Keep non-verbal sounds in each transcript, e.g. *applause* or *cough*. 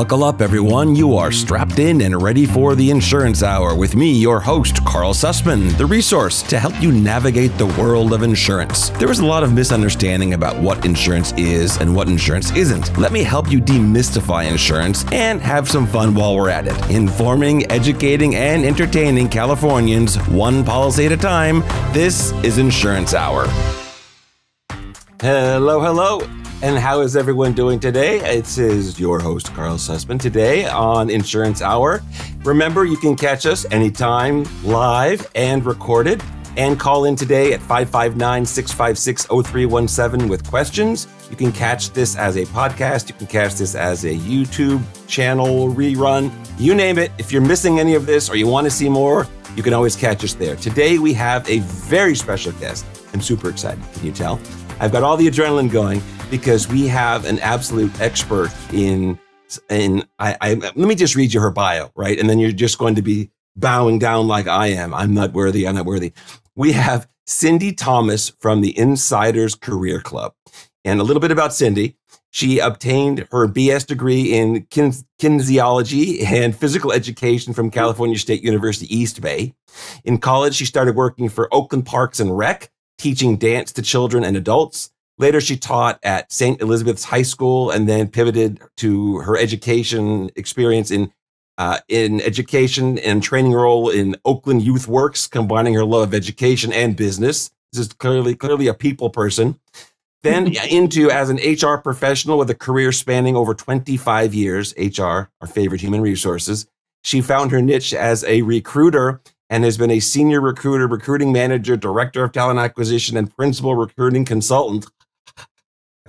Buckle up, everyone. You are strapped in and ready for the Insurance Hour with me, your host, Karl Susman, the resource to help you navigate the world of insurance. There is a lot of misunderstanding about what insurance is and what insurance isn't. Let me help you demystify insurance and have some fun while we're at it. Informing, educating, and entertaining Californians one policy at a time. This is Insurance Hour. Hello, hello. And how is everyone doing today? It is your host, Karl Susman, today on Insurance Hour. Remember, you can catch us anytime live and recorded and call in today at 559 656 0317 with questions. You can catch this as a podcast, you can catch this as a YouTube channel rerun, you name it. If you're missing any of this or you want to see more, you can always catch us there. Today, we have a very special guest. I'm super excited. Can you tell? I've got all the adrenaline going because we have an absolute expert in in I, I let me just read you her bio, right? And then you're just going to be bowing down like I am. I'm not worthy. I'm not worthy. We have Sindy Thomas from the Insiders Career Club. And a little bit about Sindy. She obtained her BS degree in kin- kinesiology and physical education from California State University East Bay. In college, she started working for Oakland Parks and Rec, teaching dance to children and adults. Later, she taught at St. Elizabeth's High School and then pivoted to her education experience in uh, in education and training role in Oakland Youth Works, combining her love of education and business. This is clearly clearly a people person. Then into as an HR professional with a career spanning over 25 years, HR, our favorite human resources. She found her niche as a recruiter and has been a senior recruiter, recruiting manager, director of talent acquisition, and principal recruiting consultant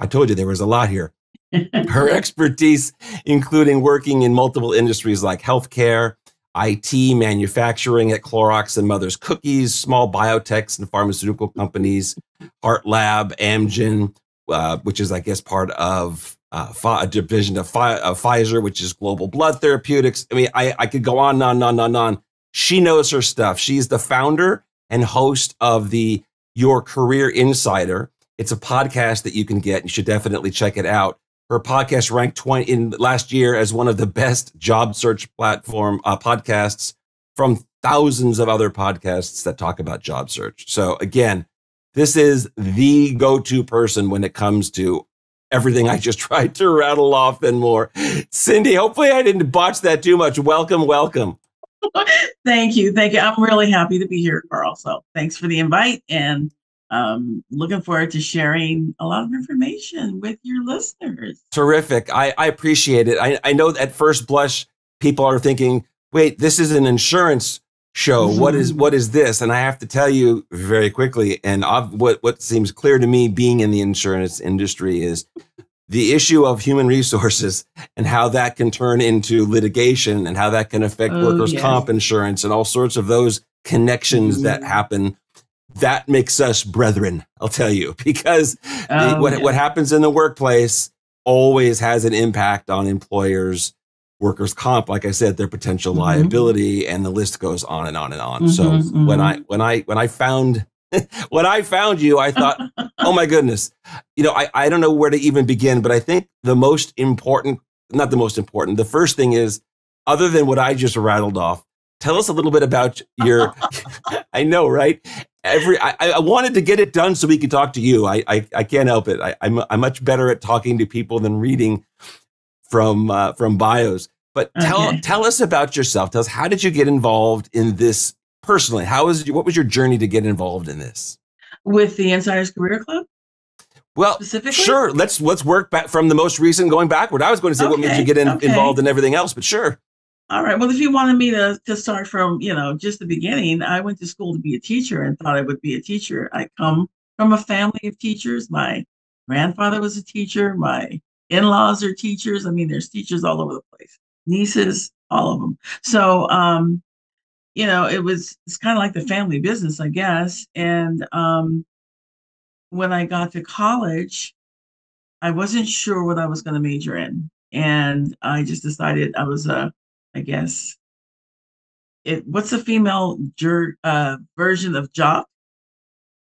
I told you there was a lot here. *laughs* Her expertise, including working in multiple industries like healthcare, IT, manufacturing at Clorox and Mother's Cookies, small biotechs and pharmaceutical companies, Heart Lab, Amgen, uh, which is, I guess, part of uh, a division of, Pfizer, which is Global Blood Therapeutics. I mean, I, I could go on, on, on, on, on. She knows her stuff. She's the founder and host of the Your Career Insider, it's a podcast that you can get. You should definitely check it out. Her podcast ranked 20 in last year as one of the best job search platform uh, podcasts from thousands of other podcasts that talk about job search. So again, this is the go-to person when it comes to everything I just *laughs* tried to rattle off and more. Sindy, hopefully I didn't botch that too much. Welcome, welcome. *laughs* Thank you. Thank you. I'm really happy to be here, Karl. So thanks for the invite and um, looking forward to sharing a lot of information with your listeners. Terrific. I, I appreciate it. I, I know at first blush, people are thinking, wait, this is an insurance show. Mm-hmm. What is what is this? And I have to tell you very quickly, and I've, what what seems clear to me, being in the insurance industry, is the issue of human resources *laughs* and how that can turn into litigation and how that can affect oh, workers' yes. comp insurance and all sorts of those connections mm-hmm. that happen that makes us brethren, I'll tell you, *laughs* because oh, the, what, yeah. what happens in the workplace always has an impact on employers, workers' comp, like I said, their potential mm-hmm. liability, and the list goes on and on and on. Mm-hmm, so mm-hmm. when I when I when I found *laughs* when I found you, I thought, *laughs* oh my goodness, you know, I, I don't know where to even begin, but I think the most important, not the most important, the first thing is, other than what I just rattled off, tell us a little bit about your *laughs* i know right every I, I, wanted to get it done so we could talk to you. I I, I can't help it. I, am I'm, I'm much better at talking to people than reading from uh, from bios. But tell okay. tell us about yourself. Tell us how did you get involved in this personally? How was what was your journey to get involved in this? With the Insiders Career Club. Well, sure. Let's let's work back from the most recent going backward. I was going to say okay. what made you get in, okay. involved in everything else, but sure. All right. Well, if you wanted me to, to start from, you know, just the beginning, I went to school to be a teacher and thought I would be a teacher. I come from a family of teachers. My grandfather was a teacher. My in-laws are teachers. I mean, there's teachers all over the place. Nieces, all of them. So, um, you know, it was it's kind of like the family business, I guess. And um, when I got to college, I wasn't sure what I was going to major in, and I just decided I was a I guess. It what's the female jur, uh, version of jock?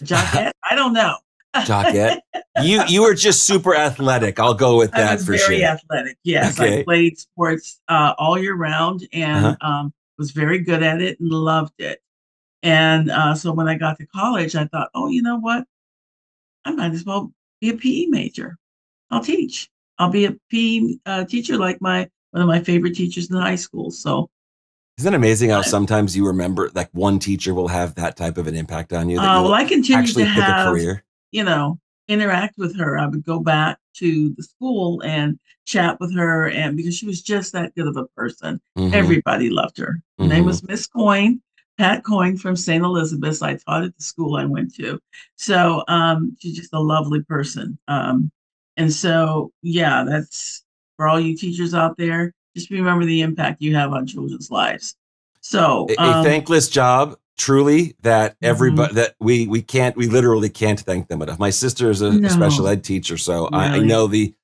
Jockette? *laughs* I don't know. Jockette. you you were just super athletic. I'll go with that I was for very sure. athletic. Yes, Okay. I played sports uh, all year round and Uh-huh. um, was very good at it and loved it. And uh, so when I got to college, I thought, oh, you know what? I might as well be a PE major. I'll teach. I'll be a PE uh, teacher like my one of my favorite teachers in high school. So Isn't it amazing how sometimes you remember like one teacher will have that type of an impact on you that uh, well, I continued actually to pick a career? you know, interact with her. I would go back to the school and chat with her, and because she was just that good of a person, Mhm. everybody loved her. Her name was Miss Coyne, Pat Coyne from St. Elizabeth's. I taught at the school I went to, so um, she's just a lovely person. Um, and so, yeah, that's for all you teachers out there. Just remember the impact you have on children's lives. So, a, a um, thankless job truly that Mm-hmm. everybody that we we can't we literally can't thank them enough my sister is a, a special ed teacher so I, I know the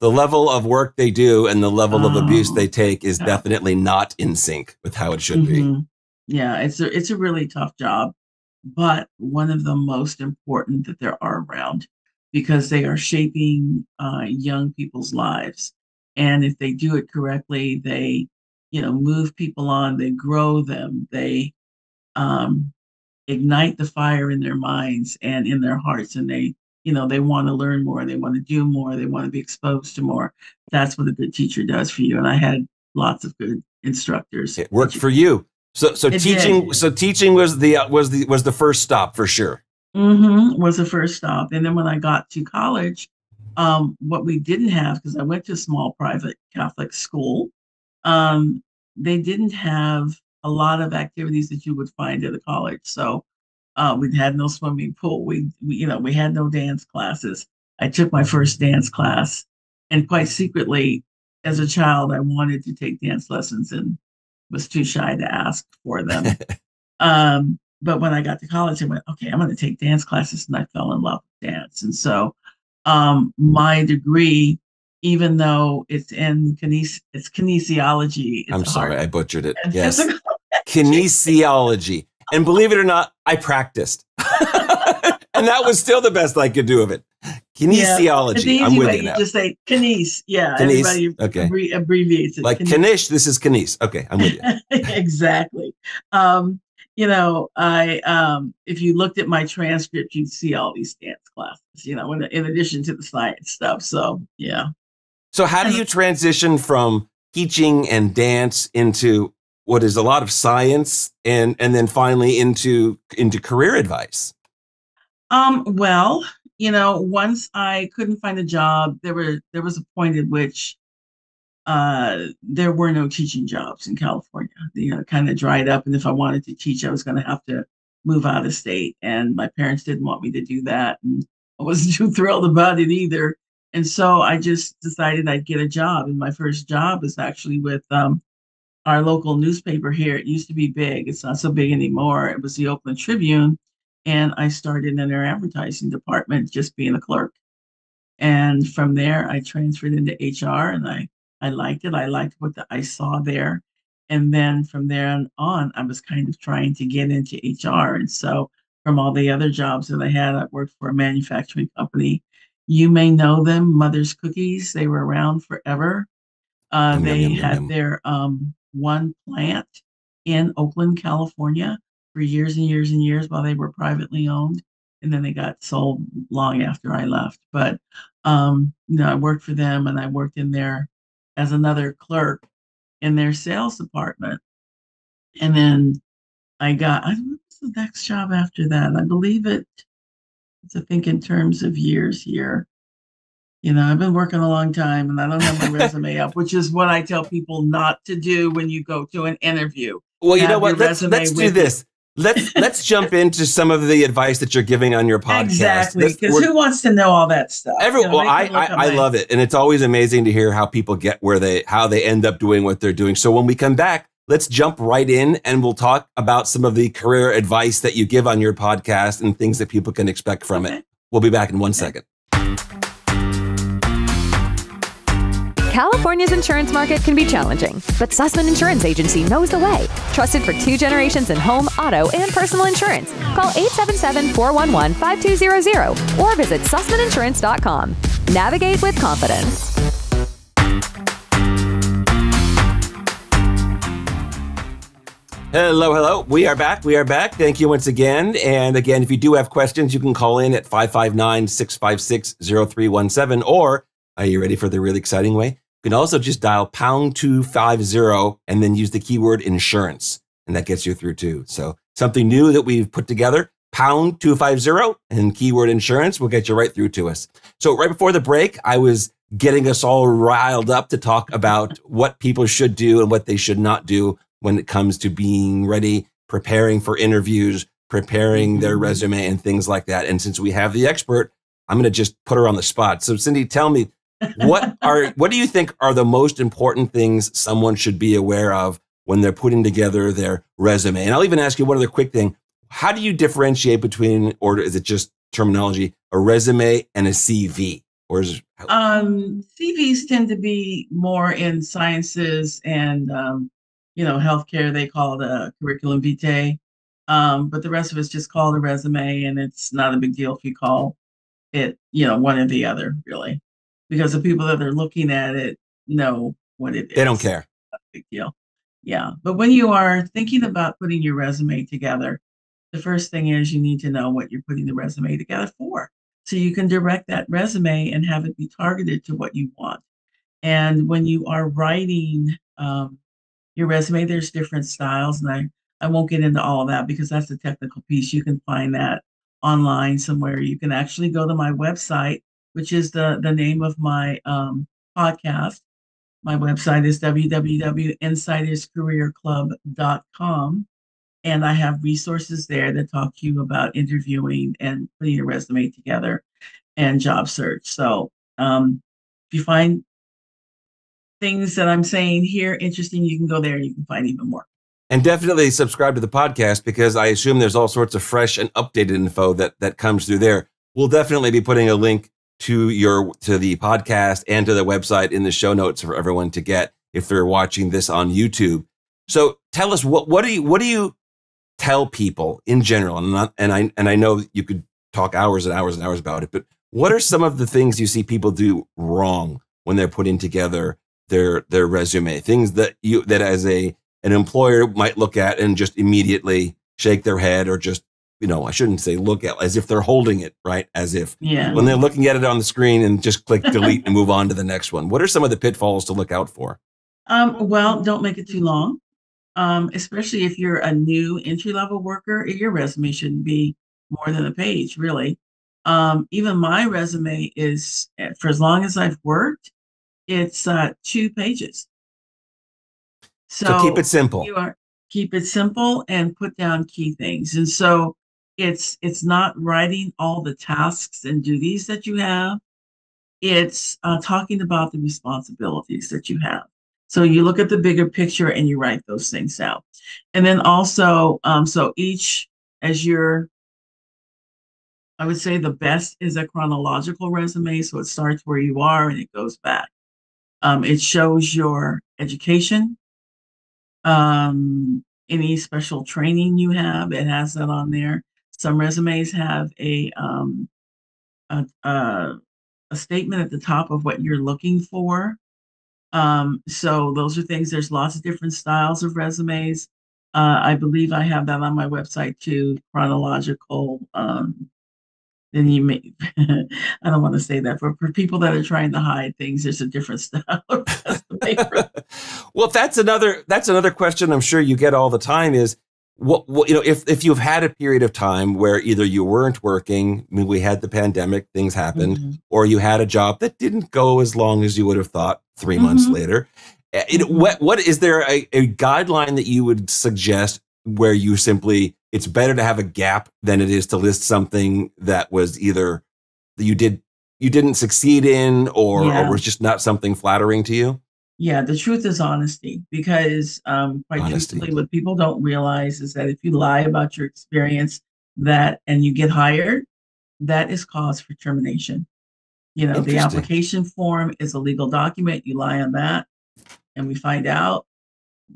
the level of work they do and the level of abuse Oh, they take is yeah. definitely not in sync with how it should be Mhm. Yeah, it's a it's a really tough job, but one of the most important that there are around because they are shaping uh, young people's lives. And if they do it correctly, they, you know, move people on, they grow them, they um, ignite the fire in their minds and in their hearts, and they, you know, they want to learn more, they want to do more, they want to be exposed to more. That's what a good teacher does for you. And I had lots of good instructors. it worked for you so so It teaching did. so teaching was the uh, was the was the first stop for sure mm-hmm, was the first stop. And then when I got to college, um, what we didn't have, because I went to a small private Catholic school, um, they didn't have a lot of activities that you would find at a college. So uh, we had no swimming pool. We, we, you know, we had no dance classes. I took my first dance class, and quite secretly, as a child, I wanted to take dance lessons and was too shy to ask for them. *laughs* Um, but when I got to college, I went, okay, I'm going to take dance classes, and I fell in love with dance. And so, um, my degree, even though it's in kines- it's kinesiology, it's i'm sorry i butchered it and yes physical- kinesiology and believe it or not i practiced *laughs* and that was still the best i could do of it kinesiology easy i'm with you now just say kines. Yeah, Kines, everybody okay. abbre- abbreviates it. like kines. kanish this is kines okay i'm with you *laughs* exactly. Um, you know, I um, if you looked at my transcript, you'd see all these dance classes. You know, in, in addition to the science stuff. So yeah. So how do you transition from teaching and dance into what is a lot of science and and then finally into into career advice? Um, well, you know, once I couldn't find a job, there were there was a point at which uh there were no teaching jobs in California. You know, kind of dried up. And if I wanted to teach, I was gonna have to move out of state. And my parents didn't want me to do that. And I wasn't *laughs* too thrilled about it either. And so I just decided I'd get a job. And my first job was actually with um our local newspaper here. It used to be big. It's not so big anymore. It was the Oakland Tribune and I started in their advertising department, just being a clerk. And from there, I transferred into HR, and I I liked it. I liked what the, I saw there, and then from there on, I was kind of trying to get into HR. And so, from all the other jobs that I had, I worked for a manufacturing company. You may know them, Mother's Cookies. They were around forever. Uh, they yum, yum, had yum. their um, one plant in Oakland, California for years and years and years while they were privately owned. And then they got sold long after I left. But, um, you know, I worked for them and I worked in there as another clerk in their sales department. And then I got, I, what was the next job after that? I believe it, to think in terms of years here. You know, I've been working a long time and I don't have my *laughs* resume up, which is what I tell people not to do when you go to an interview. Well, you know what? Let's let's do this. Let's let's *laughs* jump into some of the advice that you're giving on your podcast. Exactly. Because who wants to know all that stuff? Every, You know, well, I, I, I love it. And it's always amazing to hear how people get where they, how they end up doing what they're doing. So when we come back, let's jump right in and we'll talk about some of the career advice that you give on your podcast and things that people can expect from Okay. it. We'll be back in one second. California's insurance market can be challenging, but Susman Insurance Agency knows the way. Trusted for two generations in home, auto, and personal insurance. Call 877-411-5200 or visit susmaninsurance.com. Navigate with confidence. Hello, hello. We are back. We are back. Thank you once again. And again, if you do have questions, you can call in at 559 656 0317. Or are you ready for the really exciting way? You can also just dial pound 250 and then use the keyword insurance. And that gets you through too. So something new that we've put together pound 250 and keyword insurance will get you right through to us. So right before the break, I was getting us all riled up to talk about what people should do and what they should not do when it comes to being ready, preparing for interviews, preparing their mm-hmm. resume and things like that. And since we have the expert, I'm going to just put her on the spot. So Sindy, tell me what are what do you think are the most important things someone should be aware of when they're putting together their resume? And I'll even ask you one other quick thing. How do you differentiate between or is it just terminology, a resume and a CV? Or is it, um, CVs tend to be more in sciences and um, you know, healthcare, they call it a curriculum vitae. Um, but the rest of it's just called a resume, and it's not a big deal if you call it, you know, one or the other, really, because the people that are looking at it know what it is. They don't care. big deal. Yeah. But when you are thinking about putting your resume together, the first thing is you need to know what you're putting the resume together for. So you can direct that resume and have it be targeted to what you want. And when you are writing um, your resume. There's different styles, and I I won't get into all of that because that's a technical piece. You can find that online somewhere. You can actually go to my website, which is the the name of my um, podcast. My website is www.insiderscareerclub.com. And I have resources there that talk to you about interviewing and putting your resume together and job search. So um, if you find things that I'm saying here interesting, you can go there and you can find even more. And definitely subscribe to the podcast because I assume there's all sorts of fresh and updated info that that comes through there. We'll definitely be putting a link to your to the podcast and to the website in the show notes for everyone to get if they're watching this on YouTube. So tell us what what do you what do you tell people in general and not, and I and I know you could talk hours and hours and hours about it, but what are some of the things you see people do wrong when they're putting together their their resume, things that you that as a an employer might look at and just immediately shake their head or just you know I shouldn't say look at as if they're holding it right as if yeah. when they're looking at it on the screen and just click delete and *laughs* move on to the next one. What are some of the pitfalls to look out for? Um, well, don't make it too long. Um, especially if you're a new entry level worker, your resume shouldn't be more than a page, really. Um, even my resume is eh, for as long as I've worked, it's uh, two pages. So, so keep it simple. You are keep it simple and put down key things. And so it's it's not writing all the tasks and duties that you have. It's uh, talking about the responsibilities that you have. So you look at the bigger picture and you write those things out. And then also, um, so each as you're I would say the best is a chronological resume. So it starts where you are and it goes back. Um, it shows your education, um, any special training you have. It has that on there. Some resumes have a, um, a, a, a statement at the top of what you're looking for. Um, so those are things. There's lots of different styles of resumes. Uh, I believe I have that on my website too. Chronological um, then you may *laughs* I don't want to say that for, for people that are trying to hide things, there's a different *laughs* style. *laughs* well, that's another that's another question I'm sure you get all the time is what, what you know if if you've had a period of time where either you weren't working, I mean we had the pandemic, things happened, mm-hmm. or you had a job that didn't go as long as you would have thought 3 mm-hmm. months later. Eh, mm-hmm. what what is there a, a guideline that you would suggest where you simply it's better to have a gap than it is to list something that was either that you did you didn't succeed in or, yeah. or was just not something flattering to you yeah the truth is honesty because um quite honesty. truthfully what people don't realize is that if you lie about your experience that and you get hired that is cause for termination You know, the application form is a legal document. You lie on that, and we find out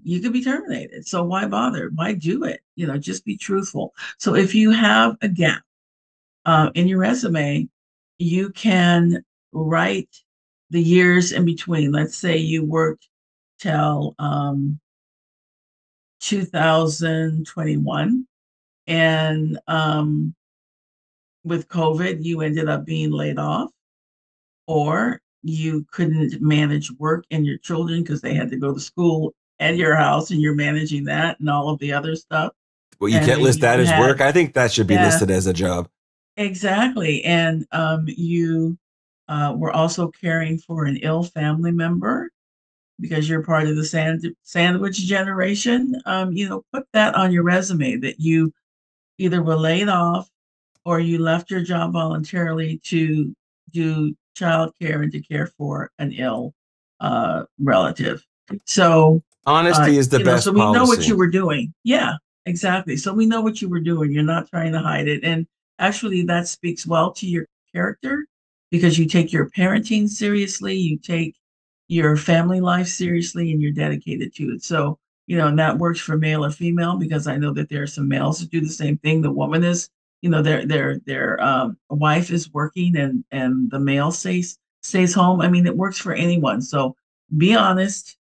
you could be terminated. So why bother? Why do it? You know, just be truthful. So if you have a gap uh, in your resume, you can write the years in between. Let's say you worked till um, 2021, and um, with COVID, you ended up being laid off, or you couldn't manage work and your children because they had to go to school at your house and you're managing that and all of the other stuff. Well, you And can't list you that as work. I think that should be Yeah. listed as a job. Exactly. And um, you uh, were also caring for an ill family member because you're part of the sand- sandwich generation. Um, you know, put that on your resume that you either were laid off or you left your job voluntarily to do childcare and to care for an ill uh, relative. So, Honesty uh, is the you know, best so we policy. know what you were doing. Yeah, exactly. So we know what you were doing. You're not trying to hide it. And actually, that speaks well to your character because you take your parenting seriously, you take your family life seriously, and you're dedicated to it. So, you know, and that works for male or female because I know that there are some males who do the same thing. The woman is, you know, their their their um, wife is working and and the male stays stays home. I mean, it works for anyone. So be honest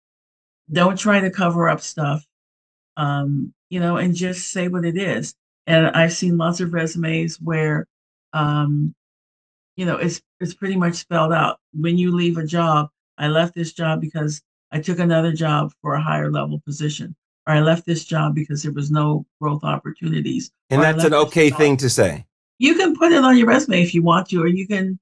don't try to cover up stuff um you know and just say what it is and i've seen lots of resumes where um you know it's it's pretty much spelled out when you leave a job i left this job because i took another job for a higher level position or i left this job because there was no growth opportunities and that's an okay thing to say. you can put it on your resume if you want to, or you can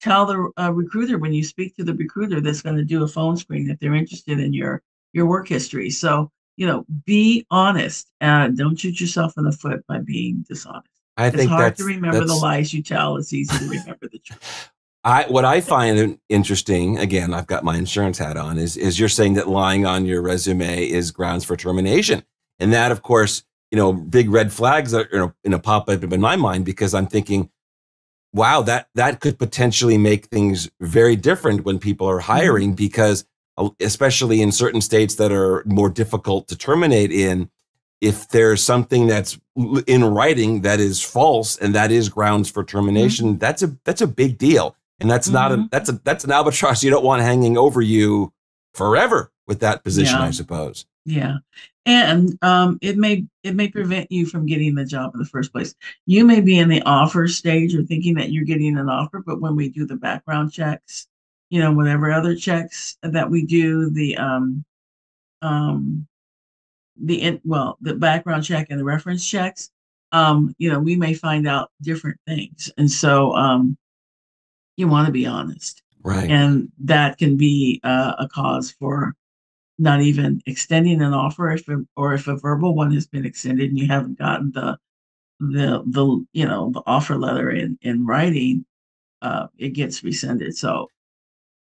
tell the uh, recruiter when you speak to the recruiter that's going to do a phone screen if they're interested in your your work history. So you know, be honest. Uh, don't shoot yourself in the foot by being dishonest. I It's think hard that's to remember the lies you tell. It's easy to remember the truth. *laughs* I what I find interesting, again, I've got my insurance hat on, is is you're saying that lying on your resume is grounds for termination, and that, of course, you know, big red flags are you know, in a pop up in my mind because I'm thinking, wow, that that could potentially make things very different when people are hiring because, uh, especially in certain states that are more difficult to terminate in, if there's something that's in writing that is false and that is grounds for termination, that's a that's a big deal. And that's not a Mhm. that's a that's an albatross you don't want hanging over you forever with that position, Yeah. I suppose. Yeah, and um, it may it may prevent you from getting the job in the first place. You may be in the offer stage or thinking that you're getting an offer, but when we do the background checks, you know, whatever other checks that we do, the um, um, the in, well, the background check and the reference checks, um, you know, we may find out different things, and so um, you want to be honest. Right. and that can be uh, a cause for not even extending an offer if or if a verbal one has been extended and you haven't gotten the the the you know the offer letter in in writing uh it gets rescinded. So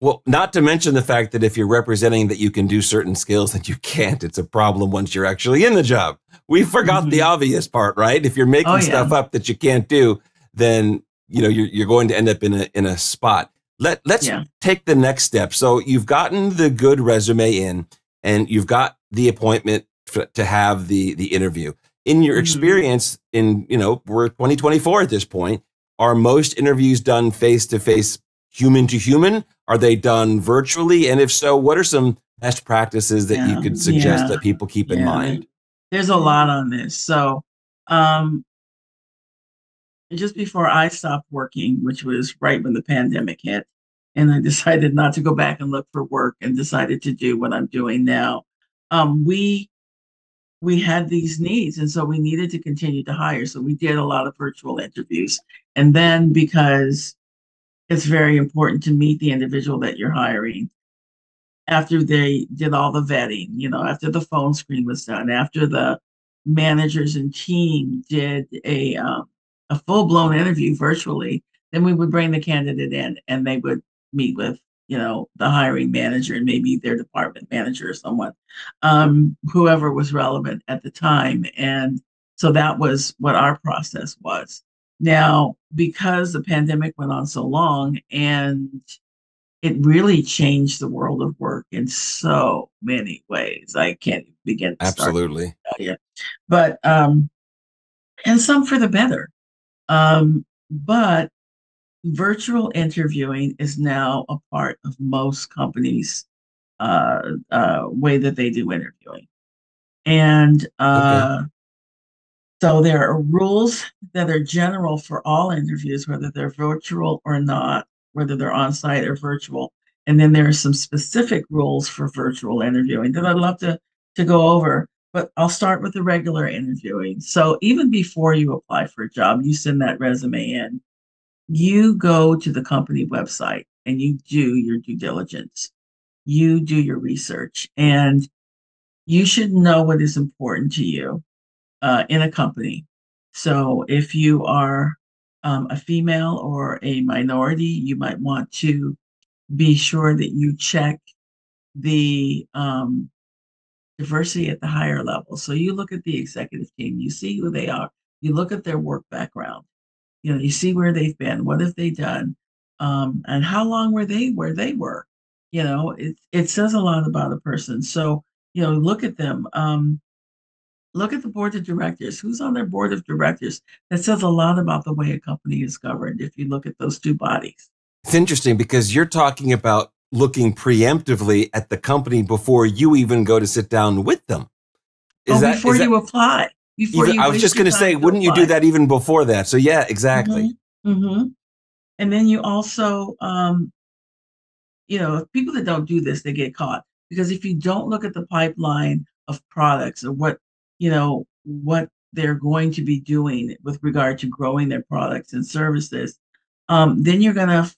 Well, not to mention the fact that if you're representing that you can do certain skills that you can't, it's a problem once you're actually in the job. We forgot the Mhm. obvious part, right? If you're making Oh, yeah. stuff up that you can't do, then you know you're you're going to end up in a in a spot. Let let's Yeah. take the next step. So you've gotten the good resume in, and you've got the appointment to have the the interview. In your Mhm. experience, in you know we're 2024 at this point. Are most interviews done face to face, human to human? Are they done virtually? And if so, what are some best practices that you could suggest yeah, that people keep in mind? there's a lot on this so um just before i stopped working which was right when the pandemic hit and i *laughs* decided not to go back and look for work and decided to do what i'm doing now um we we had these needs and so we needed to continue to hire so we did a lot of virtual interviews and then because it's very important to meet the individual that you're hiring after they did all the vetting you know after the phone screen was done after the managers and team did a um, a full-blown interview virtually then we would bring the candidate in and they would meet with you know the hiring manager and maybe their department manager or someone um, whoever was relevant at the time. And so that was what our process was Now, because the pandemic went on so long and it really changed the world of work in so many ways. I can't begin to Absolutely. Yeah. But um and some for the better. Um, but virtual interviewing is now a part of most companies' uh, uh, way that they do interviewing. And uh, okay. So there are rules that are general for all interviews, whether they're virtual or not, whether they're on site or virtual. And then there are some specific rules for virtual interviewing that I'd love to, to go over but I'll start with the regular interviewing. So even before you apply for a job, you send that resume in, you go to the company website and you do your due diligence. You do your research and you should know what is important to you uh, in a company. So if you are um, a female or a minority, you might want to be sure that you check the um, diversity at the higher level. So you look at the executive team, you see who they are, you look at their work background, you know, you see where they've been, what have they done, um, and how long were they where they were. You know, it it says a lot about a person. So you know, look at them. Um, look at the board of directors. Who's on their board of directors? That says a lot about the way a company is governed. If you look at those two bodies. It's interesting because you're talking about looking preemptively at the company before you even go to sit down with them. Is oh, that, before you that, apply. Before even, you I was just going to say, wouldn't apply. you do that even before that? So yeah, exactly. Mm-hmm. Mm-hmm. And then you also, um, you know, people that don't do this, they get caught because if you don't look at the pipeline of products or what, you know, what they're going to be doing with regard to growing their products and services, um, then you're going to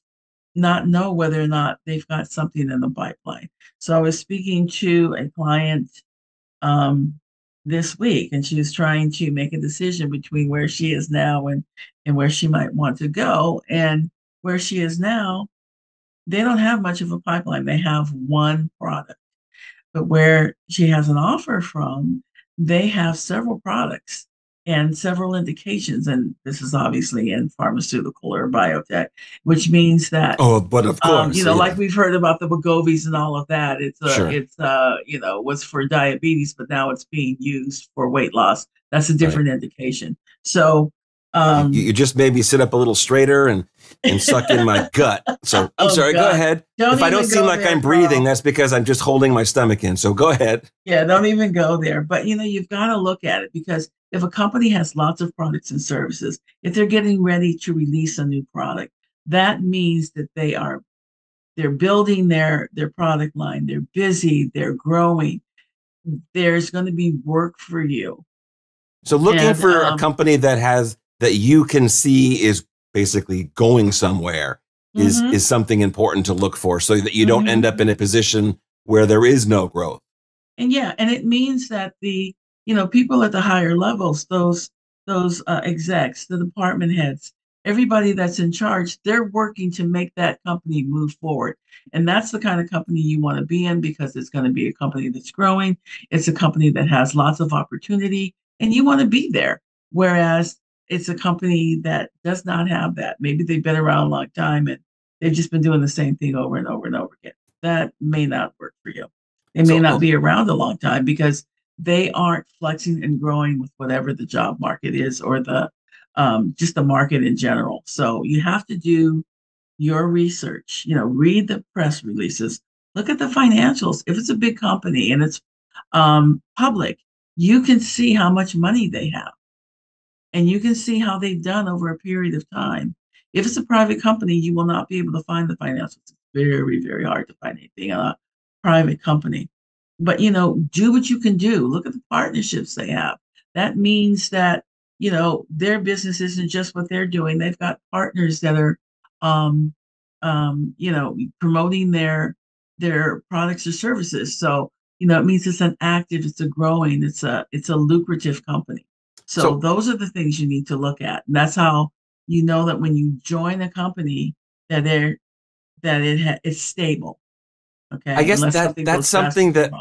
not know whether or not they've got something in the pipeline. So I was speaking to a client um, this week, and she was trying to make a decision between where she is now and and where she might want to go. And where she is now, they don't have much of a pipeline. They have one product, but where she has an offer from, they have several products and several indications. And this is obviously in pharmaceutical or biotech, which means that oh, but of course, um, you know, yeah. like we've heard about the Wegovys and all of that. It's uh, sure. it's uh, you know, was for diabetes, but now it's being used for weight loss. That's a different right. indication. So um, you, you, just made me sit up a little straighter and and suck in my gut. So I'm oh, sorry. God. Go ahead. Don't if I don't seem like there, I'm breathing, that's because I'm just holding my stomach in. So go ahead. Yeah, don't even go there. But you know, you've got to look at it because if a company has lots of products and services, if they're getting ready to release a new product, that means that they are they're building their their product line. They're busy. They're growing. There's going to be work for you. So looking and, for um, a company that has that you can see is basically going somewhere is mm-hmm. is something important to look for so that you don't mm-hmm. end up in a position where there is no growth. And yeah, and it means that the you know people at the higher levels, those those uh, execs, the department heads, everybody that's in charge, they're working to make that company move forward. And that's the kind of company you want to be in because it's going to be a company that's growing. It's a company that has lots of opportunity and you want to be there. Whereas it's a company that does not have that. Maybe they've been around a long time and they've just been doing the same thing over and over and over again. That may not work for you. They may so, not be around a long time because they aren't flexing and growing with whatever the job market is or the um, just the market in general. So you have to do your research. You know, read the press releases, look at the financials. If it's a big company and it's um, public, you can see how much money they have and you can see how they've done over a period of time. If it's a private company, you will not be able to find the financials. It's very, very hard to find anything in a private company. But you know, do what you can do. Look at the partnerships they have. That means that you know their business isn't just what they're doing. They've got partners that are, um, um, you know, promoting their their products or services. So you know, it means it's an active, it's a growing, it's a it's a lucrative company. So, so those are the things you need to look at. And that's how you know that when you join a company that they're that it ha- it's stable. Okay. I guess Unless that something that's something that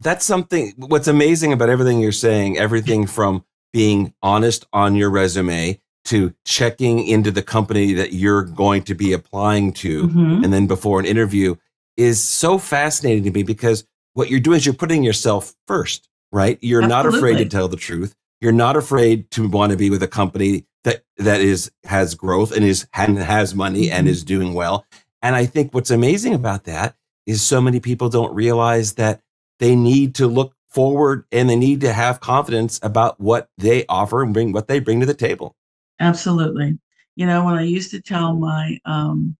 that's something what's amazing about everything you're saying, everything from being honest on your resume to checking into the company that you're going to be applying to Mhm. and then before an interview is so fascinating to me because what you're doing is you're putting yourself first, right? You're not afraid to tell the truth. You're not afraid to want to be with a company that that is has growth and is and has money and Mhm. is doing well. And I think what's amazing about that is so many people don't realize that they need to look forward and they need to have confidence about what they offer and bring what they bring to the table. Absolutely. You know, when I used to tell my um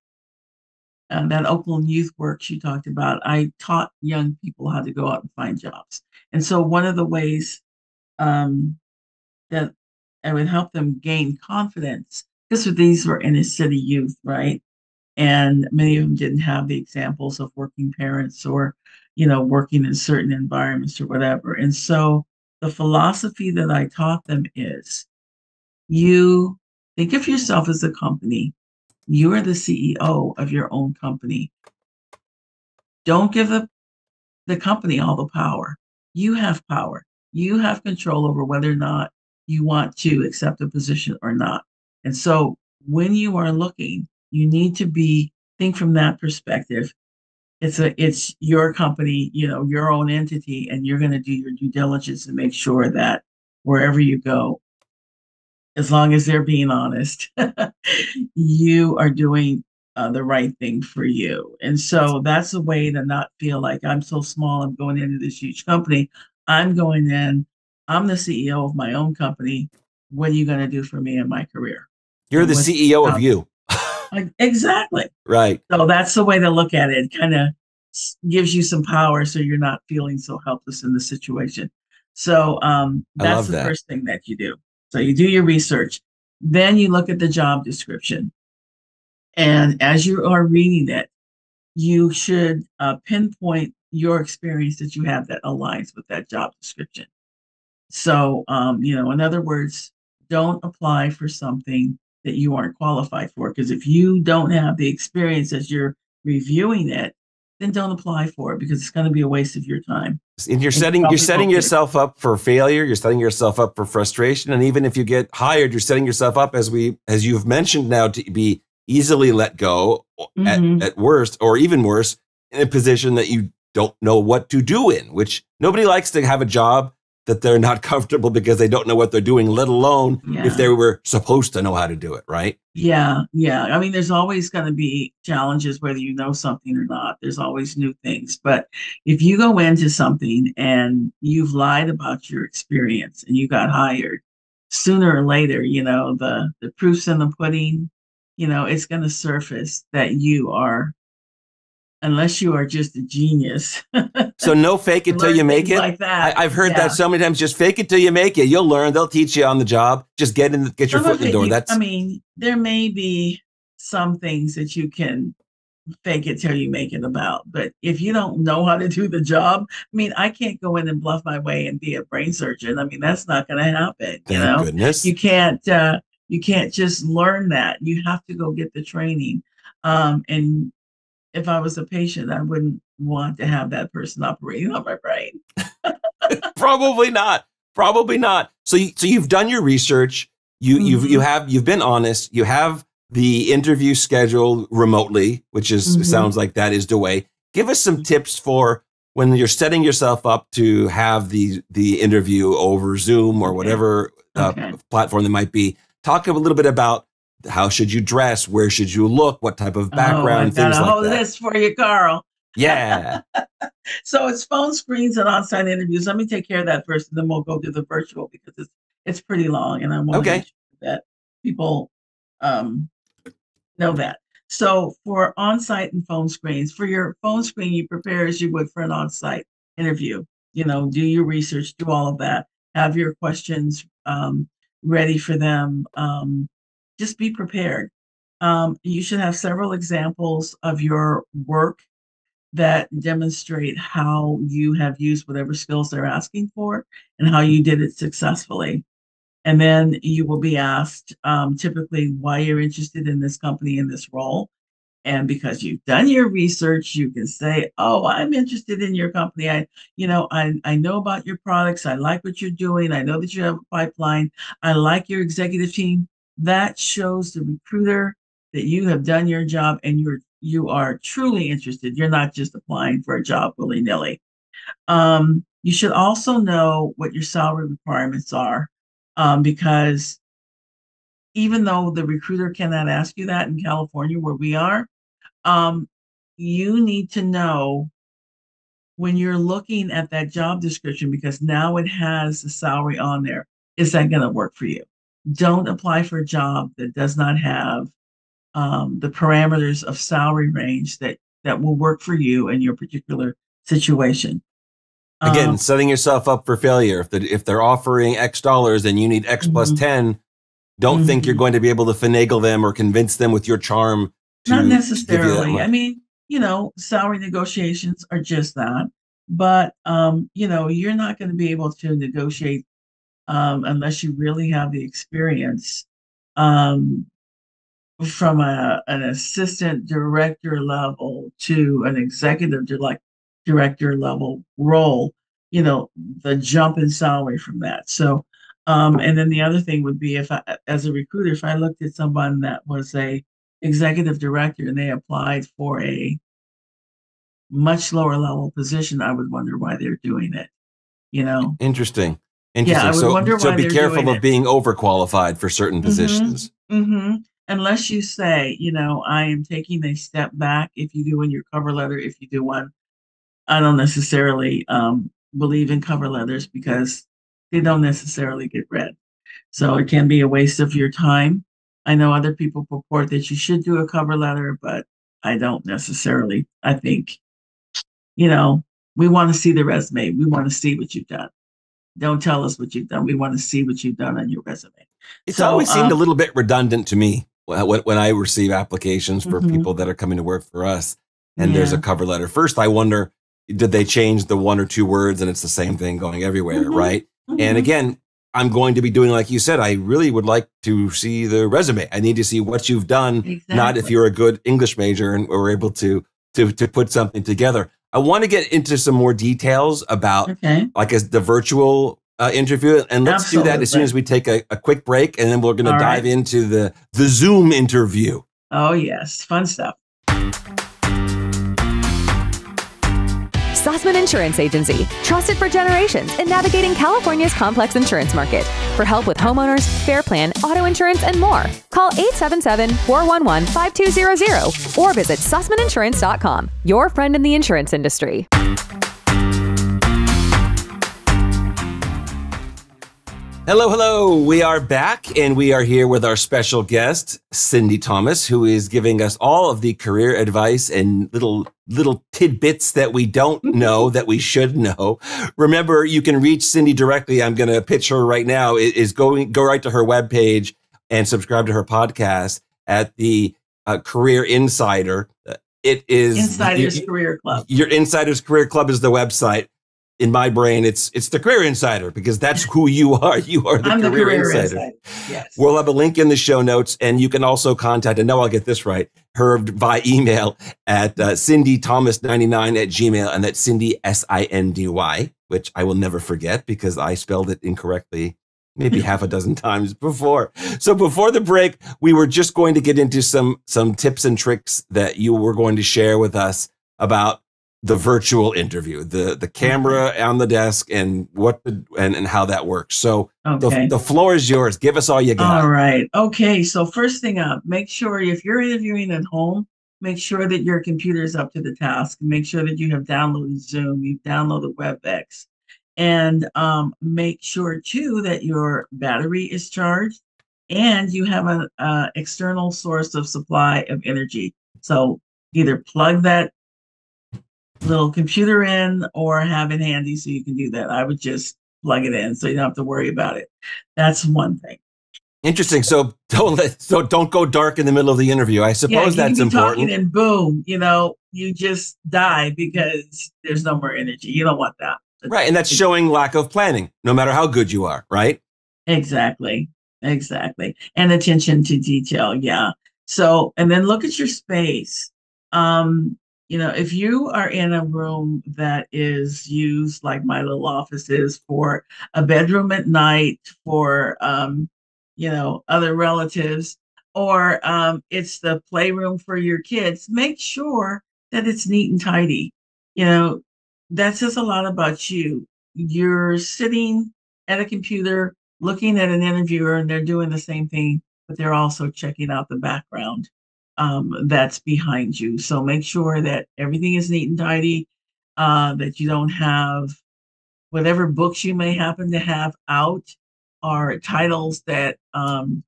uh, that Oakland youth work she talked about, I taught young people how to go out and find jobs. And so one of the ways um that I would help them gain confidence, because these were inner city youth, right? And many of them didn't have the examples of working parents or, you know, working in certain environments or whatever. And so the philosophy that I taught them is you think of yourself as a company. You are the CEO of your own company. Don't give the, the company all the power. You have power. You have control over whether or not you want to accept a position or not. And so when you are looking, you need to be think from that perspective. It's a it's your company, you know, your own entity, and you're going to do your due diligence and make sure that wherever you go, as long as they're being honest, *laughs* you are doing uh, the right thing for you. And so that's a way to not feel like I'm so small, I'm going into this huge company. I'm going in, I'm the CEO of my own company. What are you going to do for me in my career? You're the CEO of you. Like, exactly. right. So that's the way to look at it. It kind of gives you some power so you're not feeling so helpless in the situation. So um, that's the that. first thing that you do. So you do your research, then you look at the job description. And as you are reading it, you should uh, pinpoint your experience that you have that aligns with that job description. So, um, you know, in other words, don't apply for something that you aren't qualified for. Because if you don't have the experience as you're reviewing it, then don't apply for it because it's going to be a waste of your time. And you're And setting you're setting yourself up for failure. You're setting yourself up for frustration. And even if you get hired, you're setting yourself up as we as you've mentioned now to be easily let go Mhm. at, at worst, or even worse, in a position that you don't know what to do in, which nobody likes to have a job that they're not *laughs* comfortable because they don't know what they're doing, let alone Yeah. if they were supposed to know how to do it, right? Yeah, yeah. I mean, there's always going to be challenges whether you know something or not. There's always new things. But if you go into something and you've lied about your experience and you got hired, sooner or later, you know, the the proof's in the pudding, you know, it's going to surface that you are unless you are just a genius. So no fake it *laughs* till you make it. Like that. I, I've heard Yeah. that so many times. Just fake it till you make it. You'll learn. They'll teach you on the job. Just get in, get your Some foot in the door. you- That's I mean, there may be some things that you can fake it till you make it about, but if you don't know how to do the job, I mean, I can't go in and bluff my way and be a brain surgeon. I mean, that's not going to happen. You thank know, goodness. you can't. Uh, you can't just learn that. You have to go get the training. Um, and if I was a patient, I wouldn't want to have that person operating on my brain. *laughs* Probably not. Probably not. So, you, so you've done your research. You, you've, Mhm. you have, you've been honest. You have the interview scheduled remotely, which is Mhm. sounds like that is the way. Give us some tips for when you're setting yourself up to have the the interview over Zoom or Okay. whatever uh, Okay. platform that might be. Talk a little bit about how should you dress, where should you look, what type of oh, background, I've got things a like whole that. list for you, Karl. Yeah, *laughs* So it's phone screens and on-site interviews. Let me take care of that first, and then we'll go to the virtual because it's it's pretty long, and I want Okay. to make sure that people um, know that. So for on-site and phone screens, for your phone screen, you prepare as you would for an on-site interview. You know, do your research, do all of that, have your questions um, ready for them. Um, just be prepared. Um, you should have several examples of your work that demonstrate how you have used whatever skills they're asking for and how you did it successfully. And then you will be asked um, typically why you're interested in this company in this role. And because you've done your research, you can say, "Oh, I'm interested in your company. I, you know, I I know about your products. I like what you're doing. I know that you have a pipeline. I like your executive team. That shows the recruiter that you have done your job and you're you are truly interested. You're not just applying for a job willy nilly. Um, you should also know what your salary requirements are um, because even though the recruiter cannot ask you that in California, where we are, um, you need to know when you're looking at that job description because now it has the salary on there. Is that going to work for you? Don't apply for a job that does not have um, the parameters of salary range that that will work for you in your particular situation. Again, Um, setting yourself up for failure. If the, if they're offering X dollars and you need X plus Mhm. ten, don't think you're Mhm. going to be able to finagle them or convince them with your charm. Not give you that necessarily. I mean, you know, salary negotiations are just that. But um, you know, you're not going to be able to negotiate um, unless you really have the experience um, from a, an assistant director level to an executive direct, director level role. You know, the jump in salary from that. So, um, and then the other thing would be if I, as a recruiter, if I looked at someone that was a executive director and they applied for a much lower level position, I would wonder why they're doing it. You know, Interesting. Interesting. I would so, wonder so be careful of it. being overqualified for certain Mhm. positions. hmm unless you say, you know, I am taking a step back. If you do in your cover letter, if you do one, I don't necessarily um, believe in cover letters because they don't necessarily get read. So it can be a waste of your time. I know other people purport that you should do a cover letter, but I don't necessarily. I think, you know, we want to see the resume. We want to see what you've done. Don't tell us what you've done. We want to see what you've done on your resume. It's So, always seemed a um, little bit redundant to me when, when- I receive applications for Mhm. people that are coming to work for us and there's a cover letter. First, I wonder, did they change the one or two words and it's the same thing going everywhere, Mhm. right? And Mhm. again, I'm going to be doing like you said. I really would like to see the resume. I need to see what you've done, not if you're a good English major and we're able to to to put something together. I want to get into some more details about okay. like as the virtual uh, interview, and let's do that as soon as we take a, a quick break, and then we're going to dive right. into the the Zoom interview. Oh yes, fun stuff. Susman Insurance Agency, trusted for generations in navigating California's complex insurance market. For help with homeowners, fair plan, auto insurance, and more, call 877-411-5200 or visit susmaninsurance.com, your friend in the insurance industry. Hello, hello. We are back, and we are here with our special guest, Sindy Thomas, who is giving us all of the career advice and little little tidbits that we don't *laughs* know that we should know. Remember, you can reach Sindy directly. I'm going to pitch her right now. Is going go right to her webpage and subscribe to her podcast at the uh, Career Insider. Uh, It is Insiders Career Club. your Insiders Career Club is the website. In my brain, it's it's the Career Insider because that's who you *laughs* are. You are the, I'm career, the career insider. insider. Yes. We'll have a link in the show notes, and you can also contact, and now I'll get this right, her by email at uh, sindythomas99 at gmail, and that's Sindy, S I N D Y, which I will never forget because I spelled it incorrectly maybe *laughs* half a dozen times before. So before the break, we were just going to get into some some tips and tricks that you were going to share with us about the virtual interview, the the camera on the desk, and what the, and and how that works. So okay. the, the floor is yours. Give us all you got. All right. Okay. So first thing up, make sure if you're interviewing at home, make sure that your computer is up to the task. Make sure that you have downloaded Zoom, you've downloaded WebEx, and um, make sure too that your battery is charged and you have an uh, external source of supply of energy. So either plug that little computer in or have it handy so you can do that. I would just plug it in so you don't have to worry about it. That's one thing. Interesting. So don't let so don't go dark in the middle of the interview. I suppose yeah, you that's can be important. Talking and boom, you know, you just die because there's no more energy. You don't want that. Right. And that's showing lack of planning, no matter how good you are, right? Exactly. Exactly. And attention to detail. Yeah. So, and then look at your space. Um, you know, if you are in a room that is used like my little office is for a bedroom at night, for um, you know, other relatives, or um, it's the playroom for your kids, make sure that it's neat and tidy. You know, that says a lot about you. You're sitting at a computer looking at an interviewer and they're doing the same thing, but they're also checking out the background um, that's behind you. So make sure that everything is neat and tidy, uh, that you don't have whatever books you may happen to have out are titles that um,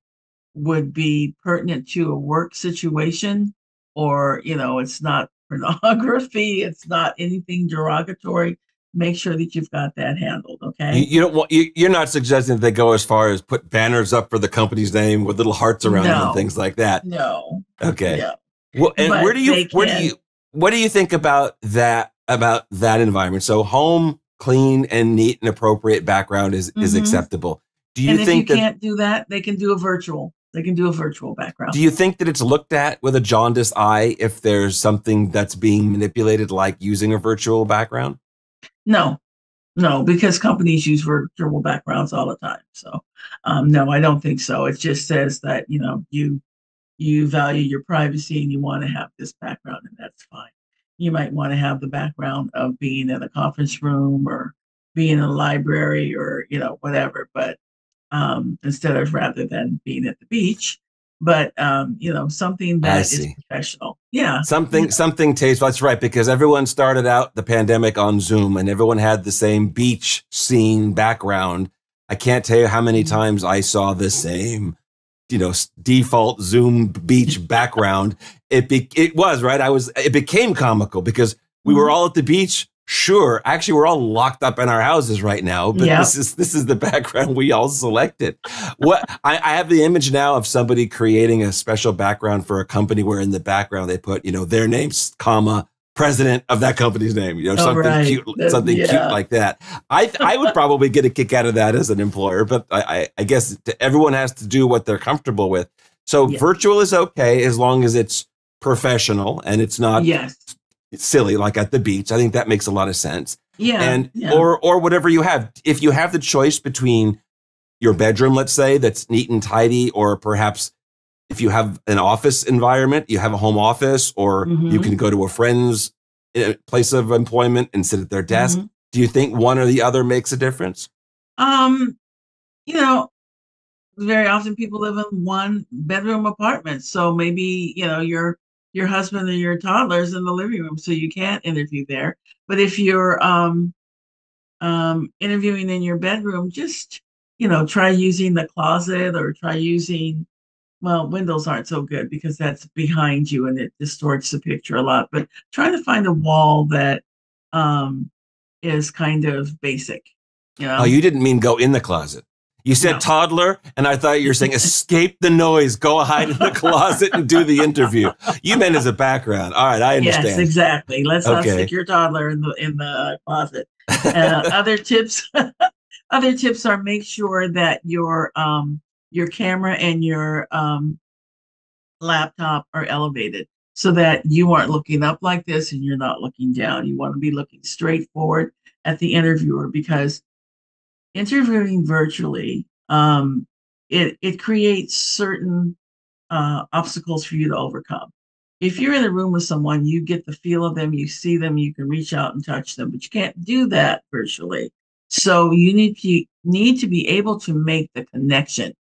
would be pertinent to a work situation or you know it's not *laughs* pornography it's not anything derogatory make sure that you've got that handled okay? You, you don't want you, you're not suggesting that they go as far as put banners up for the company's name with little hearts around them and things like that? No. Okay. No. well and But where do you where do you what do you think about that about that environment? So home clean and neat and appropriate background is is Mhm. acceptable. Do you and if you think that can't do that they can do a virtual they can do a virtual background. Do you think that it's looked at with a jaundiced eye if there's something that's being manipulated, like using a virtual background? No, no, because companies use virtual backgrounds all the time. So, um, no, I don't think so. It just says that you know you you value your privacy and you want to have this background, and that's fine. You might want to have the background of being in a conference room or being in a library or you know whatever, but um, instead of rather than being at the beach. But um, you know something that is professional. Yeah, Something, something tasteful. That's right, because everyone started out the pandemic on Zoom, and everyone had the same beach scene background. I can't tell you how many Mm-hmm. times I saw the same, you know, default Zoom beach *laughs* background. It be, it was right. I was. It became comical because we were Mhm. all at the beach. Sure, actually, we're all locked up in our houses right now, but Yeah. this is this is the *laughs* background we all selected. What I, I have the image now of somebody creating a special background for a company where in the background they put, you know, their names, comma, president of that company's name, you know, Oh, something right. cute, That- something cute like that. I I would *laughs* probably get a kick out of that as an employer, but I I, I guess everyone has to do what they're comfortable with. So Yeah. virtual is okay as long as it's professional and it's not yes, silly like at the beach. I think that makes a lot of sense yeah, and yeah. or or whatever you have if you have the choice between your bedroom let's say that's neat and tidy or perhaps if you have an office environment you have a home office or you Mhm. can go to a friend's uh, place of employment and sit at their desk Mhm. do you think one or the other makes a difference Um, you know, very often people live in one bedroom apartments. So maybe, you know, your your husband and your toddler's in the living room, so you can't interview there. But if you're um um interviewing in your bedroom, just you know, try using the closet or try using well, windows aren't so good because that's behind you and it distorts the picture a lot. But try to find a wall that um is kind of basic. You know, oh you didn't mean go in the closet you said No. toddler and i thought you were saying escape the noise go hide in the *laughs* closet and do the interview you meant as a background all right i understand Yes, exactly. Let's not Okay. stick your toddler in the in the closet. Uh, *laughs* other tips, *laughs* other tips are make sure that your um your camera and your um laptop are elevated so that you aren't looking up like this and you're not looking down. You want to be looking straight forward at the interviewer because interviewing virtually um it it creates certain uh obstacles for you to overcome if you're in a room with someone, you get the feel of them, you see them, you can reach out and touch them, but you can't do that virtually. So you need to need to be able to make the connection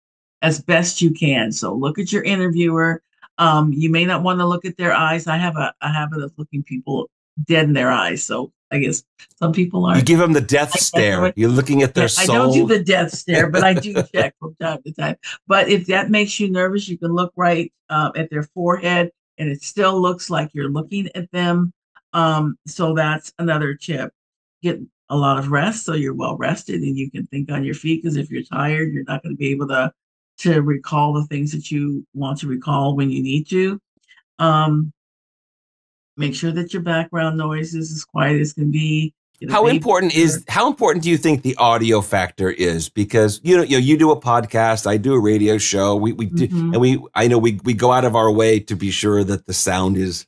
as best you can. So look at your interviewer. Um, you may not want to look at their eyes. I have a, a habit of looking people dead in their eyes. So I guess some people aren't. give them the death I- I stare you're looking at their I soul don't do the death stare, but I do *laughs* check from time to time. But if that makes you nervous, you can look right uh, at their forehead, and it still looks like you're looking at them. Um, so that's another tip. Get a lot of rest, so you're well rested, and you can think on your feet. Because if you're tired, you're not going to be able to to recall the things that you want to recall when you need to. Um, make sure that your background noise is as quiet as can be. How important is how important do you think the audio factor is because you know you know you do a podcast i do a radio show we we do Mhm. and we i know we we go out of our way to be sure that the sound is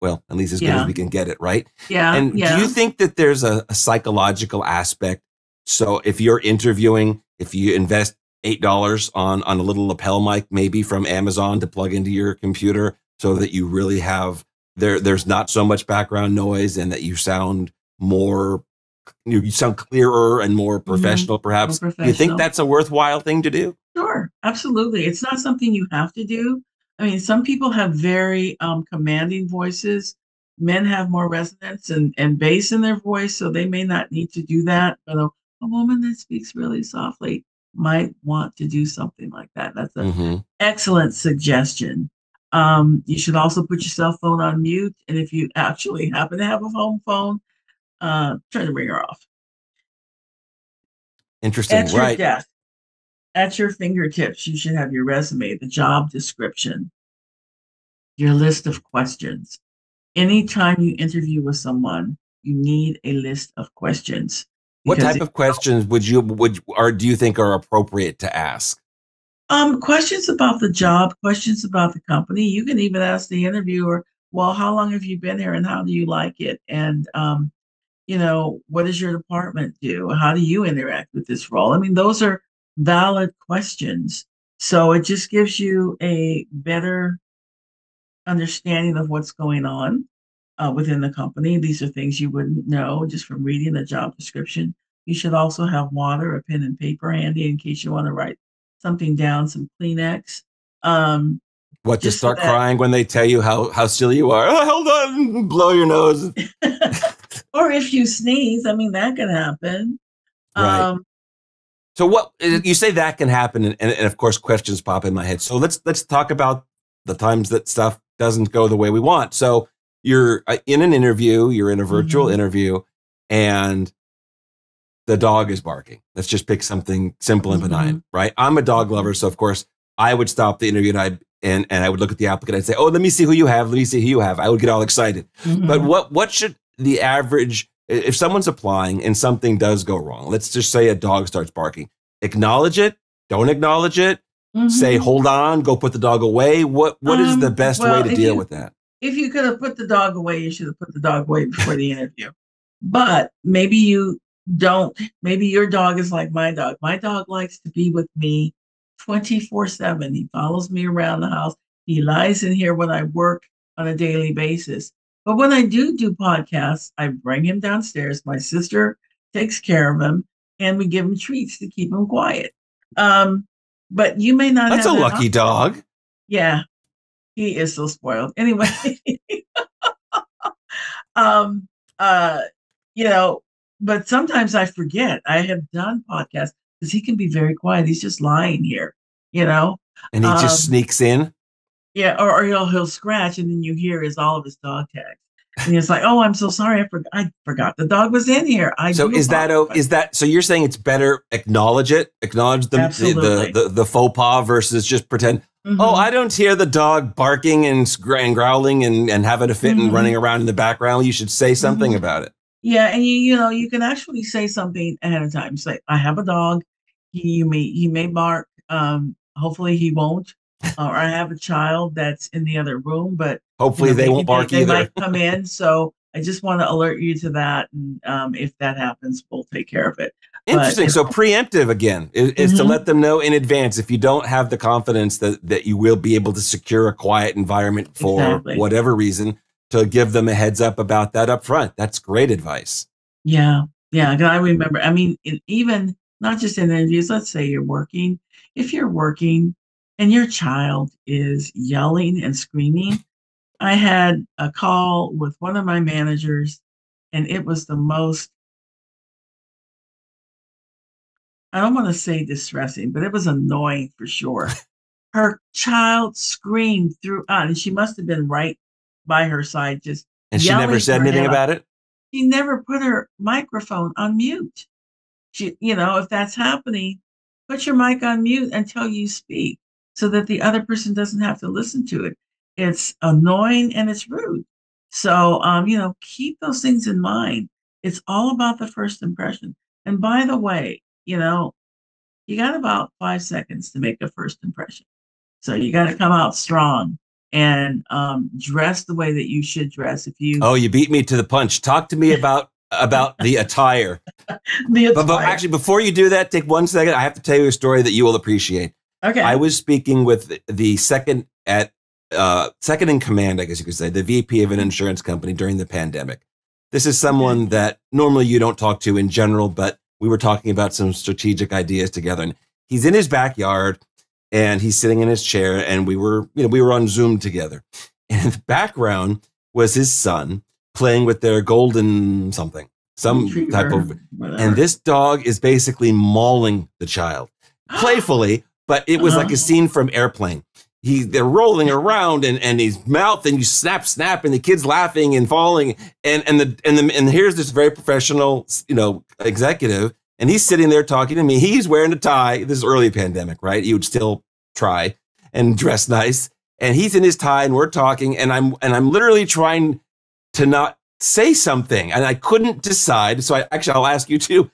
well at least as good as we can get it right Yeah, and yeah. do you think that there's a, a psychological aspect so if you're interviewing if you invest eight dollars on on a little lapel mic, maybe from Amazon to plug into your computer, so that you really have there. There's not so much background noise, and that you sound more. You sound clearer and more Mm-hmm. professional, perhaps. More Do you think that's a worthwhile thing to do? Sure, absolutely. It's not something you have to do. I mean, some people have very um, commanding voices. Men have more resonance and, and bass in their voice, so they may not need to do that. But a, a woman that speaks really softly might want to do something like that. That's an hmm excellent suggestion. Um, you should also put your cell phone on mute. And if you actually happen to have a home phone, uh, turn the ringer off. Interesting, At your right? desk, at your fingertips, you should have your resume, the job description, your list of questions. Anytime you interview with someone, you need a list of questions. What type of questions would you would or do you think are appropriate to ask? Um, questions about the job, questions about the company. You can even ask the interviewer, well, how long have you been here and how do you like it? And um, you know, what does your department do? How do you interact with this role? I mean, those are valid questions. So it just gives you a better understanding of what's going on uh, within the company. These are things you wouldn't know just from reading the job description. You should also have water, a pen and paper handy in case you want to write something down, some Kleenex. Um, What to Just so start that- crying when they tell you how how silly you are? Oh, *laughs* hold on, blow your nose. *laughs* or if you sneeze, I mean, that can happen. Right. Um, So what you say that can happen, and, and, of course questions pop in my head. So let's let's talk about the times that stuff doesn't go the way we want. So you're uh, in an interview, you're in a virtual Mhm. interview, and the dog is barking. Let's just pick something simple and benign, right? I'm a dog lover, so of course I would stop the interview and I and and I would look at the applicant. I'd say, "Oh, let me see who you have. Let me see who you have." I would get all excited. But mhm. what what should the average if someone's applying and something does go wrong? Let's just say a dog starts barking. Acknowledge it. Don't acknowledge it. Say, Mhm. hold on. Go put the dog away. What what is the Um, best well, way to deal you- with that? if you could have put the dog away, you should have put the dog away before the interview. But maybe you don't. Maybe your dog is like my dog. My dog likes to be with me 24 7. He follows me around the house. He lies in here when I work on a daily basis. But when I do do podcasts, I bring him downstairs. My sister takes care of him and we give him treats to keep him quiet. Um, but you may not That's a that lucky dog. Yeah, he is so spoiled. Anyway, *laughs* um, uh, you know, but sometimes I forget. I have done podcasts because he can be very quiet. He's just lying here, you know. And he Um, just sneaks in. Yeah, or, or he'll he'll scratch, and then you hear his all of his dog tags, and it's like, oh, I'm so sorry, I forgot, I forgot the dog was in here. I So is that oh, is that so? You're saying it's better acknowledge it, acknowledge the the, the the the faux pas versus just pretend. Oh, Mhm. I don't hear the dog barking and, and growling and, and having a fit and Mhm. running around in the background. You should say something Mhm. about it. Yeah, and you you know you can actually say something ahead of time. Say, I have a dog. He you may he may bark. Um, hopefully he won't. or I have a child that's in the other room, but you Hopefully know, they won't bark they, either. might come in. So I just want to alert you to that, and um, if that happens, we'll take care of it. Interesting. you So preemptive again is, is to Mhm. let them know in advance if you don't have the confidence that that you will be able to secure a quiet environment for Exactly. whatever reason to give them a heads up about that up front. That's great advice. Yeah, yeah. I remember. I mean, in, even not just in interviews. Let's say you're working. If you're working and your child is yelling and screaming, I had a call with one of my managers, and it was the most. I don't want to say distressing, but it was annoying for sure. *laughs* Her child screamed throughout, and she must have been right by her side, just And she never said anything about it. she never put her microphone on mute. She, you know, if that's happening, put your mic on mute until you speak so that the other person doesn't have to listen to it. It's annoying and it's rude. So, um, you know, keep those things in mind. It's all about the first impression. And by the way, you know, you got about five seconds to make a first impression. So you got to come out strong and um, dress the way that you should dress. If you Oh, you beat me to the punch. Talk to me *laughs* about about the attire. *laughs* the But, but actually, before you do that, take one second. I have to tell you a story that you will appreciate. okay. I was speaking with the second at uh, second in command, I guess you could say, the VP of an insurance company during the pandemic. This is someone that normally you don't talk to in general, but we were talking about some strategic ideas together. And he's in his backyard and he's sitting in his chair, and we were, you know, we were on Zoom together. And in the background was his son playing with their golden something, some Retriever, type of whatever. and this dog is basically mauling the child *gasps* playfully, but it was like Uh-huh. a scene from Airplane. He they're rolling around and and his mouth and you snap snap and the kid's laughing and falling and and the and the and here's this very professional you know executive and he's sitting there talking to me. He's wearing a tie. This is early pandemic, right? He would still try and *laughs* dress nice. And he's in his tie and we're talking and I'm and I'm literally trying to not say something and I couldn't decide. So I actually I'll ask you too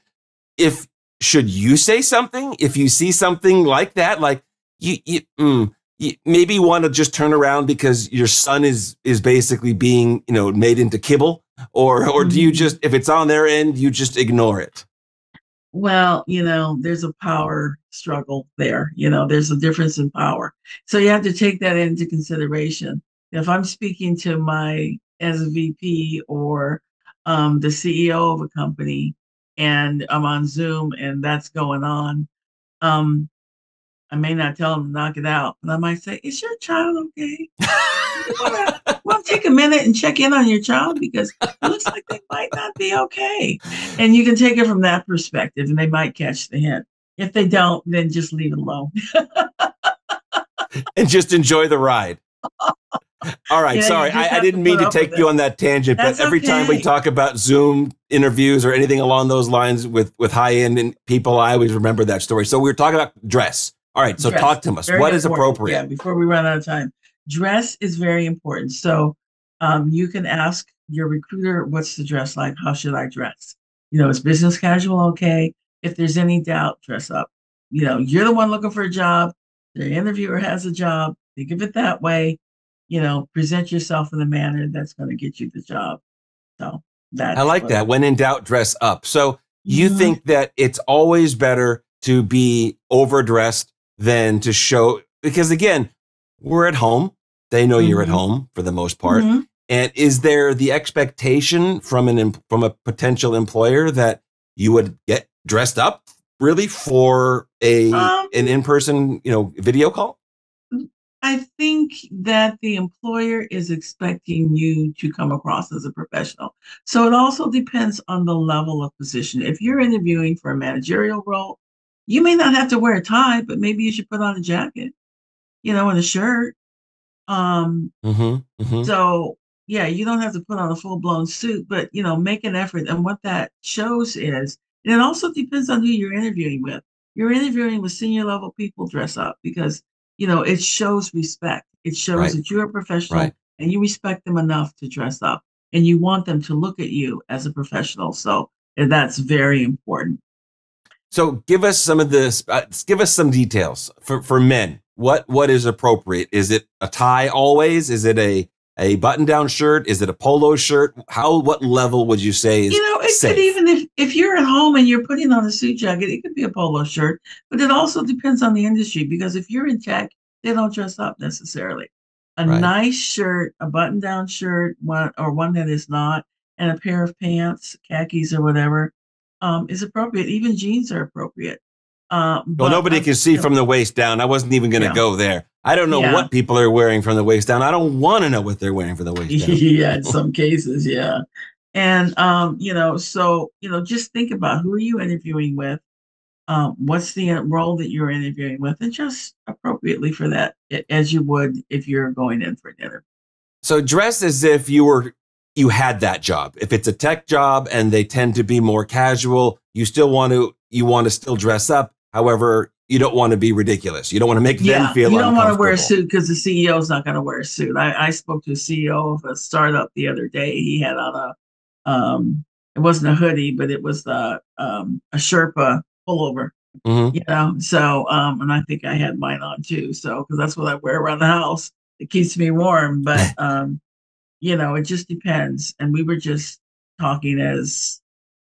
if should you say something if you see something like that like you, you, mm, you maybe want to just turn around because your son is is basically being you know made into kibble or or do you Mhm. just if it's on their end you just ignore it Well, you know, there's a power struggle there. You know, there's a difference in power. So you have to take that into consideration. If I'm speaking to my as a VP or um, the CEO of a company and I'm on Zoom and that's going on, um, I may not tell them to knock it out, but I might say, Is your child okay? *laughs* Well, take a minute and check in on your child because it looks like they might not be okay. And you can take it from that perspective and they might catch the hint. If they don't, then just leave it alone. and just enjoy the ride *laughs* all right Yeah, sorry I, I didn't mean to take you on that tangent That's but every time we talk about zoom interviews or anything along those lines with with high end people i always remember that story so we were talking about dress all right so Dress. talk to us Very what is important. appropriate Yeah, before we run out of time. Dress is very important. So um, you can ask your recruiter, what's the dress like? How should I dress? You know, is business casual okay? If there's any doubt, dress up. You know, you're the one looking for a job. The interviewer has a job. Think of it that way. You know, present yourself in a manner that's going to get you the job. So that's I like that. When in doubt, dress up. So you Mhm. think that it's always better to be overdressed than to show, because again, we're at home. They know you're at Mhm. home for the most part. Mhm. And is there the expectation from an from a potential employer that you would get dressed up really for a Um, an in person you know video call? I think that the employer is expecting you to come across as a professional. So it also depends on the level of position. If you're interviewing for a managerial role, you may not have to wear a tie, but maybe you should put on a jacket, you know, and a shirt. Um, Mm-hmm, mm-hmm. so yeah, you don't have to put on a full blown suit, but you know, make an effort. And what that shows is, and it also depends on who you're interviewing with. You're interviewing with senior level people, dress up because you know it shows respect. It shows Right. that you're a professional Right. and you respect them enough to dress up, and you want them to look at you as a professional. So and that's very important. So give us some of this. Uh, give us some details for for men. What what is appropriate? Is it a tie always? Is it a a button down shirt? Is it a polo shirt? How what level would you say is you know, it safe? could even if if you're at home and you're putting on a suit jacket, it could be a polo shirt. But it also depends on the industry because if you're in tech, they don't dress up necessarily. A Right. nice shirt, a button-down shirt, one or one that is not, and a pair of pants, khakis or whatever, um, is appropriate. Even jeans are appropriate. Uh, well, nobody I- can see from the waist down. I wasn't even going to Yeah. go there. I don't know Yeah. what people are wearing from the waist down. I don't want to know what they're wearing from the waist down. *laughs* yeah, in some cases, yeah. And um, you know, so you know, just think about who are you interviewing with, um, what's the uh, role that you're interviewing with, and just appropriately for that, as you would if you're going in for dinner. So dress as if you were you had that job. If it's a tech job and they tend to be more casual, you still want to you want to still dress up. However, you don't want to be ridiculous. You don't want to make them feel you don't want to wear a suit because the CEO is not going to wear a suit. I, I spoke to a CEO of a startup the other day. He had on a, um, it wasn't a hoodie, but it was the um, a Sherpa pullover. Mhm. You know, so um, and I think I had mine on too. So because that's what I wear around the house. It keeps me warm, but *laughs* um, you know, it just depends. And we were just talking as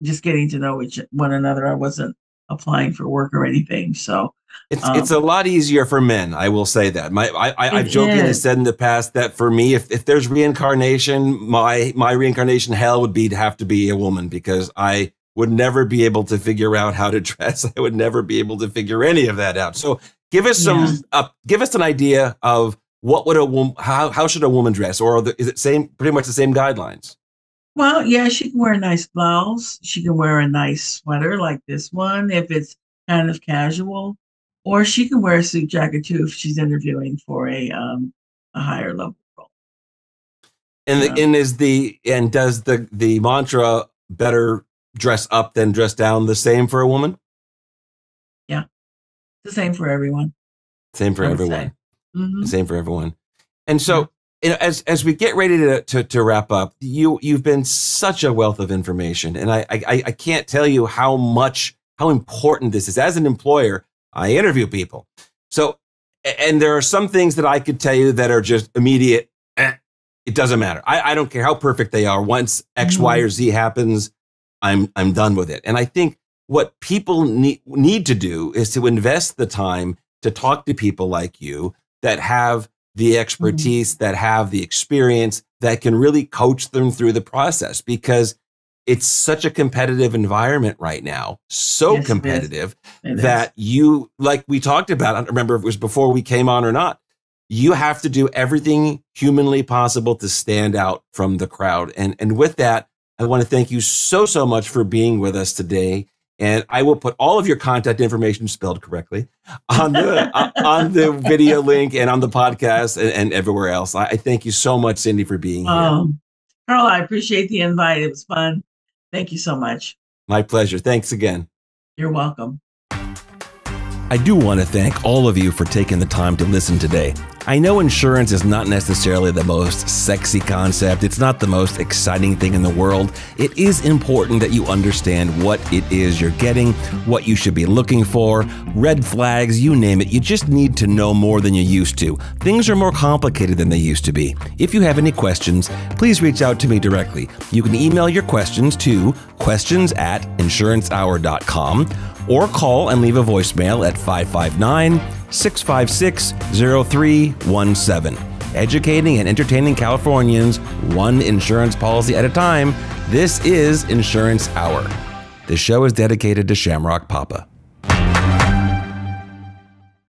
just getting to know each one another. I wasn't applying for work or anything. So it's um, it's a lot easier for men. I will say that. My I, I have jokingly is. said in the past that for me, if, if there's reincarnation, my my reincarnation hell would be to have to be a woman because I would never be able to figure out how to *laughs* dress. I would never be able to figure any of that out. So give us some yeah. uh, give us an idea of what would a woman how how should a woman dress or the, is it same pretty much the same guidelines? Well, yeah, she can wear a nice blouse. She can wear a nice sweater like this one if it's kind of casual, or she can wear a suit jacket too if she's interviewing for a um a higher level role. And the, and is the and does the the mantra better dress up than dress down the same for a woman? Yeah, the same for everyone. Same for everyone. Mm-hmm. Same for everyone. And so you know, as as we get ready to, to, to wrap up, you you've been such a wealth of information, and I, I I can't tell you how much how important this is. As an employer, I interview people, so and there are some things that I could tell you that are just immediate. Eh, it doesn't matter. I, I don't care how perfect they are. Once X, mm-hmm. Y, or Z happens, I'm I'm done with it. And I think what people need need to do is to invest the time to talk to people like you that have the expertise, mm-hmm. that have the experience, that can really coach them through the process because it's such a competitive environment right now. So yes, competitive it it that you, like we talked about, I don't remember if it was before we came on or not, you have to do everything humanly possible to stand out from the crowd. And, and with that, I want to thank you so, so much for being with us today and I will put all of your contact information spelled correctly on the uh, on the video *laughs* link and on the podcast and, and everywhere else. I, I, thank you so much, Sindy, for being here. Um, Karl, I appreciate the invite. It was fun. Thank you so much. My pleasure. Thanks again. You're welcome. I do want to thank all of you for taking the time to listen today. I know insurance is not necessarily the most sexy concept, it's not the most exciting thing in the world. It is important that you understand what it is you're getting, what you should be looking for, red flags, you name it. You just need to know more than you used to. Things are more complicated than they used to be. If you have any questions, please reach out to me directly. You can email your questions to questions at insurancehour.com or call and leave a voicemail at 559 656 0317. Educating and entertaining Californians one insurance policy at a time. This is Insurance Hour. The show is dedicated to Shamrock Papa.